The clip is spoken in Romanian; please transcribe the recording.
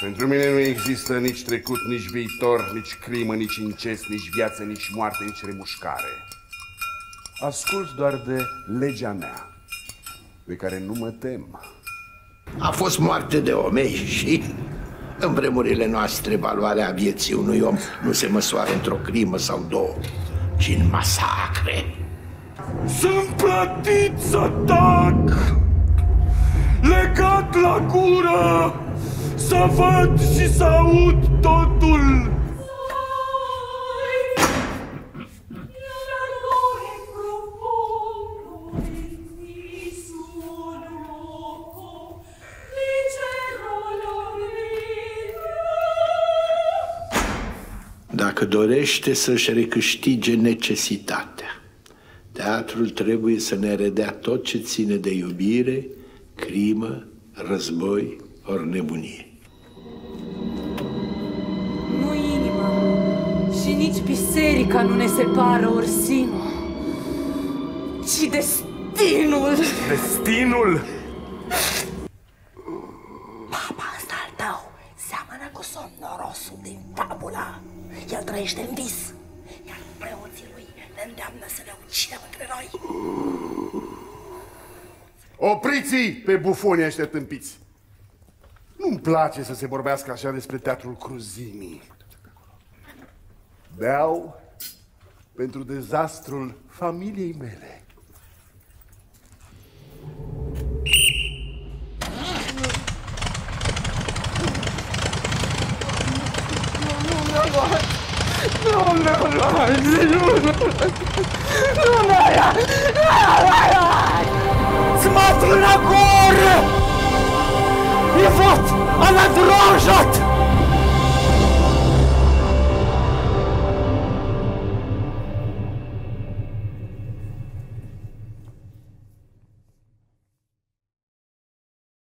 Pentru mine nu există nici trecut, nici viitor, nici crimă, nici incest, nici viață, nici moarte, nici remușcare. Ascult doar de legea mea, pe care nu mă tem. A fost moarte de omei și în vremurile noastre valoarea vieții unui om nu se măsoară într-o crimă sau două, ci în masacre. Sunt plătit să tac, legat la gură, să văd și să aud totul. Dacă dorește să-și recâștige necesitatea, teatrul trebuie să ne redea tot ce ține de iubire, crimă, război ori nebunie. Și nici biserica nu ne separă, Orsino, ci destinul. Destinul? Papa ăsta al tău seamănă cu somnorosul din tabula. El trăiește în vis, iar preoții lui ne îndeamnă să ne ucidem între noi. Opriți-i pe bufonii ăștia tâmpiți! Nu-mi place să se vorbească așa despre teatrul cruzimii. Beau pentru dezastrul familiei mele. Nu, nu, nu, nu, nu, Maria! Maria! Смотри на горы! И вот она дрожит!